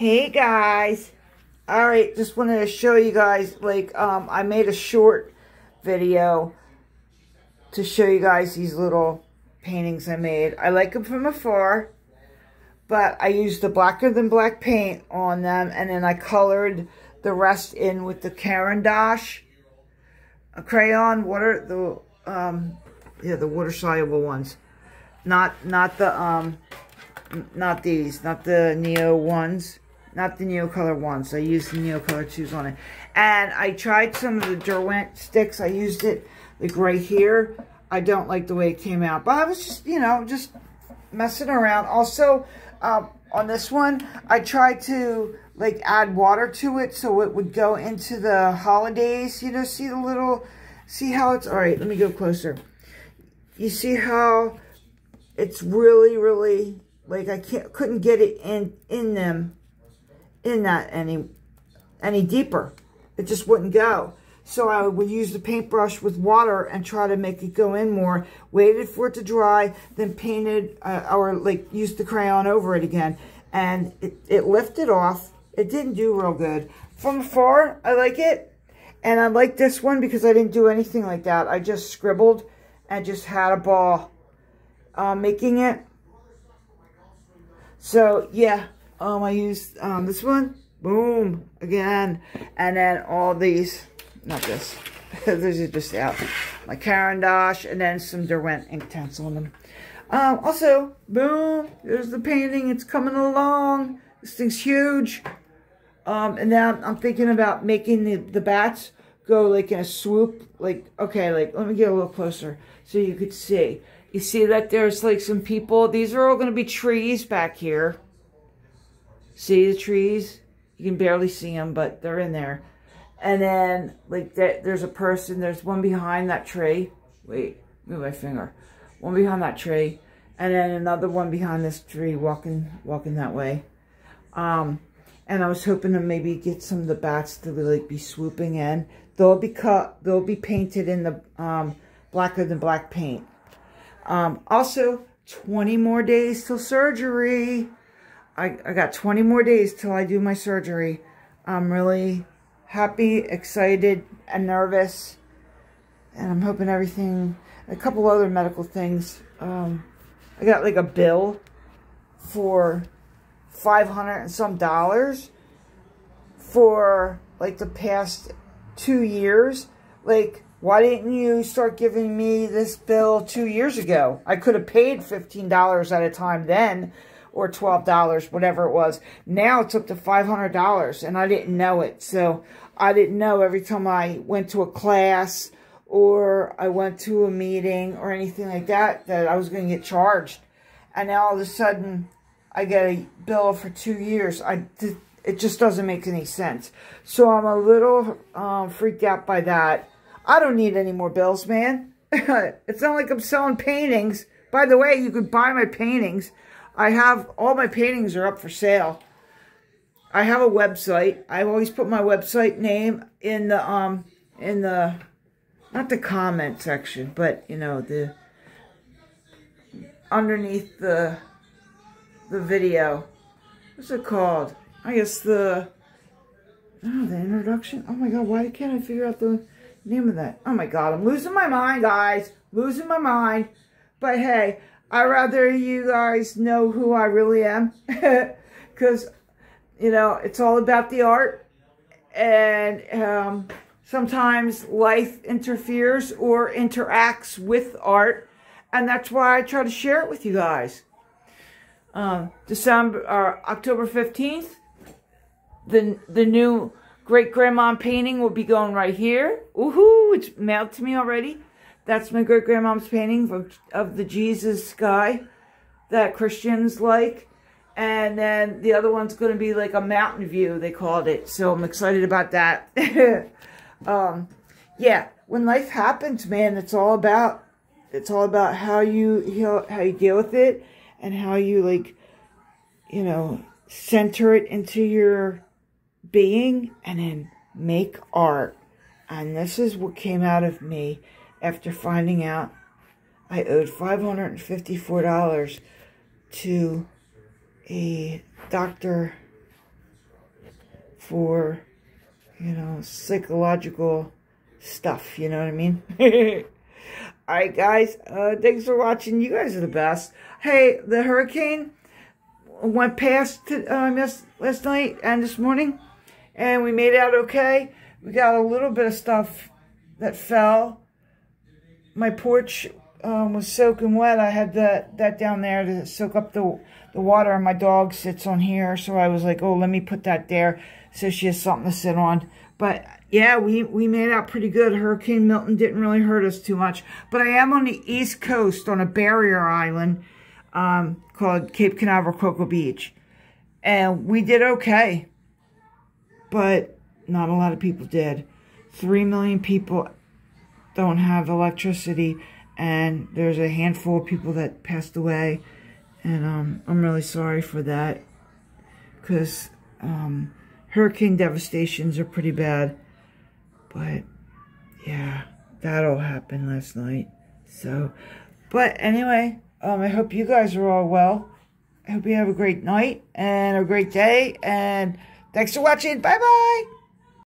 Hey guys. Alright, just wanted to show you guys, like, um, I made a short video to show you guys these little paintings I made. I like them from afar, but I used the blacker than black paint on them, and then I colored the rest in with the Caran d'Ache crayon, water, the, um, yeah, the water-soluble ones. Not, not the, um, not these, not the Neo ones, not the Neo Color ones. I used the Neo Color 2s on it. And I tried some of the Derwent sticks. I used it, like, right here. I don't like the way it came out. But I was just, you know, just messing around. Also, um, on this one, I tried to, like, add water to it so it would go into the holidays. You know, see the little, see how it's, all right, let me go closer. You see how it's really, really, like, I can't, couldn't get it in, in them, in that any, any deeper. It just wouldn't go. So I would use the paintbrush with water and try to make it go in more. Waited for it to dry, then painted uh, or like used the crayon over it again. And it, it lifted off. It didn't do real good. From afar, I like it. And I like this one because I didn't do anything like that. I just scribbled and just had a ball uh, making it. So, yeah. Um, I used um, this one. Boom. Again. And then all these not this. These are just out. My Caran d'Ache and then some Derwent ink Inktense on them. Um, also, boom, there's the painting. It's coming along. This thing's huge. Um, and now I'm thinking about making the, the bats go like in a swoop. Like, okay, like, let me get a little closer so you could see. You see that there's like some people. These are all going to be trees back here. See the trees? You can barely see them, but they're in there. And then, like, that, there's a person, there's one behind that tree. Wait, move my finger. One behind that tree. And then another one behind this tree walking walking that way. Um, and I was hoping to maybe get some of the bats to like be swooping in. They'll be cut, they'll be painted in the um, blacker than black paint. Um, also, 20 more days till surgery. I, I got 20 more days till I do my surgery. I'm really happy, excited, and nervous. And I'm hoping everything, a couple other medical things. Um, I got like a bill for 500 and some dollars for like the past two years. Like, why didn't you start giving me this bill two years ago? I could have paid $15 at a time then or $12, whatever it was. Now it's up to $500 and I didn't know it. So I didn't know every time I went to a class or I went to a meeting or anything like that, that I was going to get charged. And now all of a sudden, I get a bill for two years. I It just doesn't make any sense. So I'm a little um, freaked out by that. I don't need any more bills, man. it's not like I'm selling paintings. By the way, you could buy my paintings. I have, all my paintings are up for sale. I have a website. I always put my website name in the, um, in the, not the comment section, but, you know, the, underneath the, the video. What's it called? I guess the, oh, the introduction. Oh my God, why can't I figure out the name of that? Oh my God, I'm losing my mind, guys. Losing my mind. But hey, i rather you guys know who I really am. Because you know, it's all about the art. And um, sometimes life interferes or interacts with art. And that's why I try to share it with you guys. Um, December, or uh, October 15th, the, the new great grandma painting will be going right here. Woohoo! It's mailed to me already. That's my great grandmom's painting of, of the Jesus guy that Christians like. And then the other one's going to be like a mountain view, they called it. So I'm excited about that. um, yeah, when life happens, man, it's all about, it's all about how you, how you deal with it and how you like, you know, center it into your being and then make art. And this is what came out of me after finding out I owed $554 to a Dr. for, you know, psychological stuff. You know what I mean? All right, guys. Uh, thanks for watching. You guys are the best. Hey, the hurricane went past um, last night and this morning, and we made out okay. We got a little bit of stuff that fell. My porch um, was soaking wet. I had that, that down there to soak up the, the water, and my dog sits on here, so I was like, oh, let me put that there so she has something to sit on. But yeah, we, we made out pretty good. Hurricane Milton didn't really hurt us too much. But I am on the East Coast on a barrier island um, called Cape Canaveral Cocoa Beach. And we did okay. But not a lot of people did. Three million people don't have electricity. And there's a handful of people that passed away. And um, I'm really sorry for that. Because um, hurricane devastations are pretty bad. But, yeah, that all happened last night. So, but anyway, um, I hope you guys are all well. I hope you have a great night and a great day. And thanks for watching. Bye-bye.